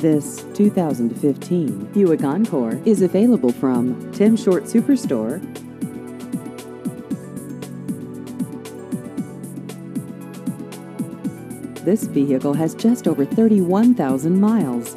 This 2015 Buick Encore is available from Tim Short Superstore. This vehicle has just over 31,000 miles.